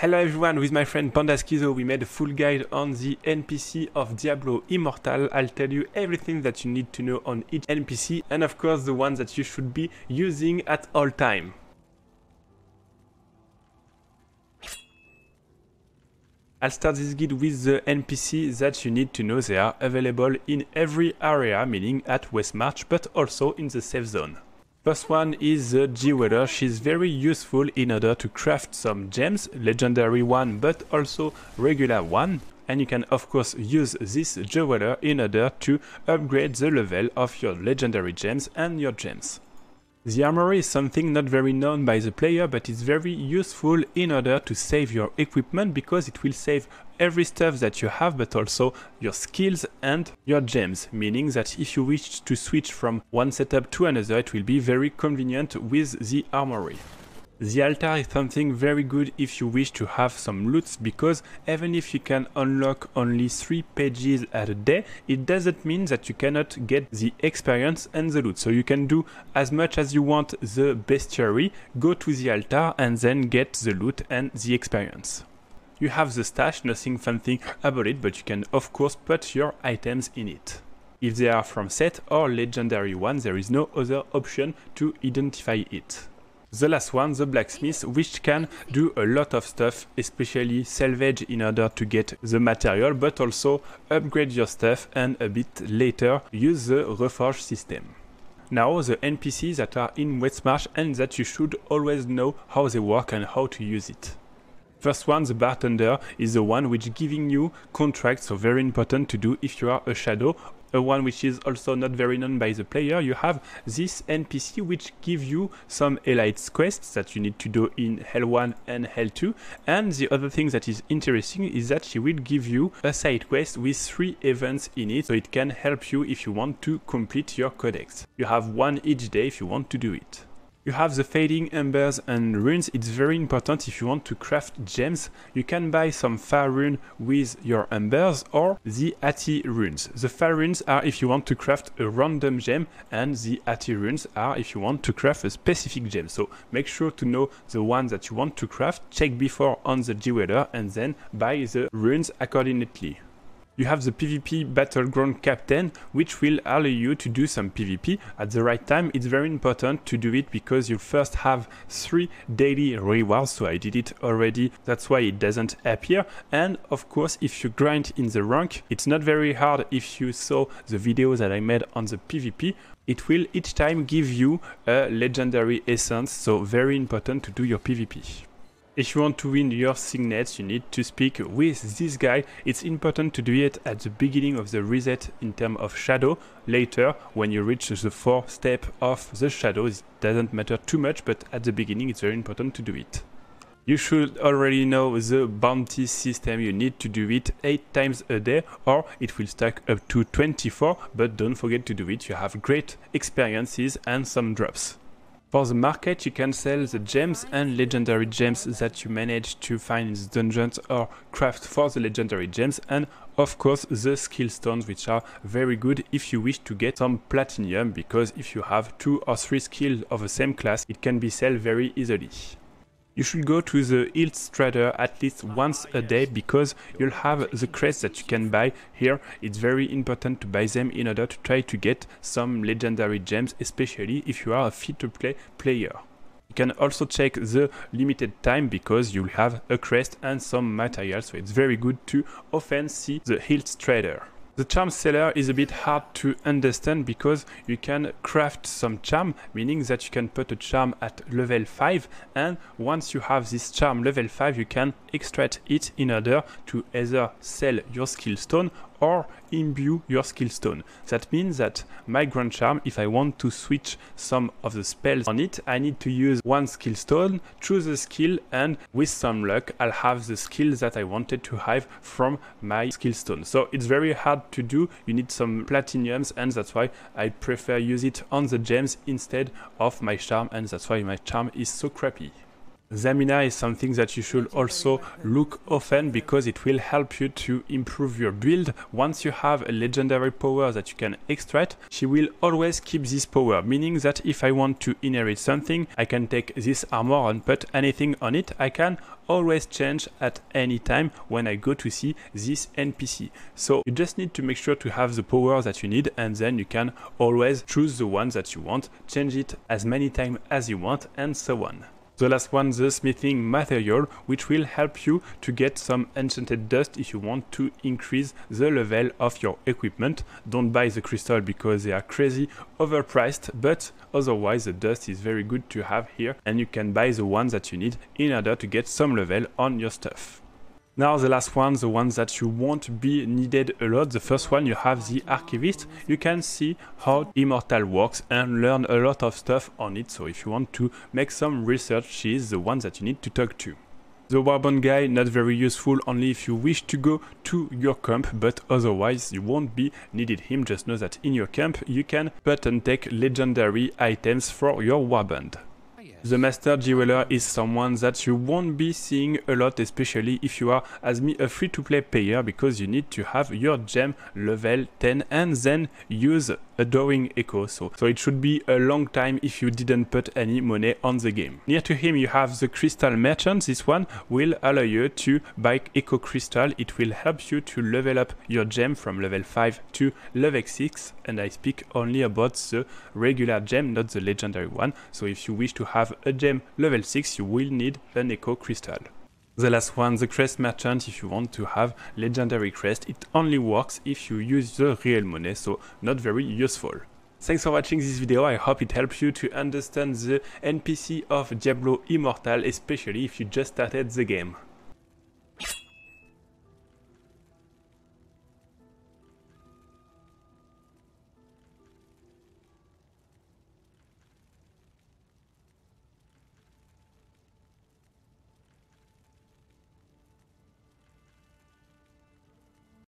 Hello everyone, with my friend Panda Schizo we made a full guide on the NPC of Diablo Immortal. I'll tell you everything that you need to know on each NPC and of course the ones that you should be using at all time. I'll start this guide with the NPC that you need to know they are available in every area, meaning at Westmarch, but also in the safe zone. First one is the Jeweler. She's very useful in order to craft some gems, legendary one but also regular one. And you can of course use this Jeweler in order to upgrade the level of your legendary gems and your gems. The armory is something not very known by the player, but it's very useful in order to save your equipment because it will save every stuff that you have, but also your skills and your gems, meaning that if you wish to switch from one setup to another, it will be very convenient with the armory. The altar is something very good if you wish to have some loots because even if you can unlock only 3 pages at a day, it doesn't mean that you cannot get the experience and the loot. So you can do as much as you want the bestiary, go to the altar and then get the loot and the experience. You have the stash, nothing fancy about it, but you can of course put your items in it. If they are from set or legendary ones, there is no other option to identify it. The last one, the blacksmith, which can do a lot of stuff, especially salvage in order to get the material, but also upgrade your stuff and a bit later use the reforge system. Now the NPCs that are in Westmarch and that you should always know how they work and how to use it. First one, the bartender, is the one which giving you contracts, so very important to do if you are a shadow a one which is also not very known by the player, you have this NPC which give you some elites quests that you need to do in Hell 1 and Hell 2. And the other thing that is interesting is that she will give you a side quest with three events in it, so it can help you if you want to complete your codex. You have one each day if you want to do it. You have the fading embers and runes. It's very important if you want to craft gems. You can buy some fire rune with your embers or the Ati runes. The fire runes are if you want to craft a random gem and the Ati runes are if you want to craft a specific gem. So make sure to know the one that you want to craft, check before on the jeweler and then buy the runes accordingly you have the PvP Battleground Captain, which will allow you to do some PvP at the right time. It's very important to do it because you first have three daily rewards, so I did it already, that's why it doesn't appear. And of course, if you grind in the rank, it's not very hard if you saw the video that I made on the PvP. It will each time give you a legendary essence, so very important to do your PvP. If you want to win your signets, you need to speak with this guy. It's important to do it at the beginning of the reset in terms of shadow. Later, when you reach the fourth step of the shadow, it doesn't matter too much, but at the beginning it's very important to do it. You should already know the bounty system, you need to do it 8 times a day or it will stack up to 24, but don't forget to do it, you have great experiences and some drops. For the market, you can sell the gems and legendary gems that you manage to find in the dungeons or craft for the legendary gems and of course the skill stones which are very good if you wish to get some platinum because if you have two or three skills of the same class it can be sold very easily. You should go to the Hilt Trader at least once a day because you'll have the crests that you can buy here. It's very important to buy them in order to try to get some legendary gems, especially if you are a free-to-play player. You can also check the limited time because you'll have a crest and some material, so it's very good to often see the Hilt Trader. The charm seller is a bit hard to understand because you can craft some charm, meaning that you can put a charm at level 5 and once you have this charm level 5 you can extract it in order to either sell your skill stone or imbue your skill stone. That means that my Grand Charm, if I want to switch some of the spells on it, I need to use one skill stone, choose a skill, and with some luck, I'll have the skill that I wanted to have from my skill stone. So it's very hard to do. You need some platinums, and that's why I prefer use it on the gems instead of my charm, and that's why my charm is so crappy. Zamina is something that you should also look often because it will help you to improve your build. Once you have a legendary power that you can extract, she will always keep this power, meaning that if I want to inherit something, I can take this armor and put anything on it. I can always change at any time when I go to see this NPC. So you just need to make sure to have the power that you need and then you can always choose the one that you want, change it as many times as you want and so on. The last one, the smithing material, which will help you to get some enchanted dust if you want to increase the level of your equipment. Don't buy the crystal because they are crazy overpriced, but otherwise the dust is very good to have here and you can buy the ones that you need in order to get some level on your stuff. Now the last one, the one that you won't be needed a lot, the first one you have the Archivist. You can see how Immortal works and learn a lot of stuff on it, so if you want to make some research, she is the one that you need to talk to. The Warband guy not very useful only if you wish to go to your camp, but otherwise you won't be needed him. Just know that in your camp you can put and take legendary items for your Warband. The Master Jeweler is someone that you won't be seeing a lot, especially if you are, as me, a free-to-play player, because you need to have your gem level 10 and then use a Dawning Echo, so, so it should be a long time if you didn't put any money on the game. Near to him you have the Crystal Merchant, this one will allow you to buy Echo Crystal, it will help you to level up your gem from level 5 to level 6, and I speak only about the regular gem, not the legendary one, so if you wish to have a gem level 6 you will need an Echo Crystal. The last one, the Crest Merchant, if you want to have Legendary Crest, it only works if you use the real money, so not very useful. Thanks for watching this video, I hope it helps you to understand the NPC of Diablo Immortal, especially if you just started the game.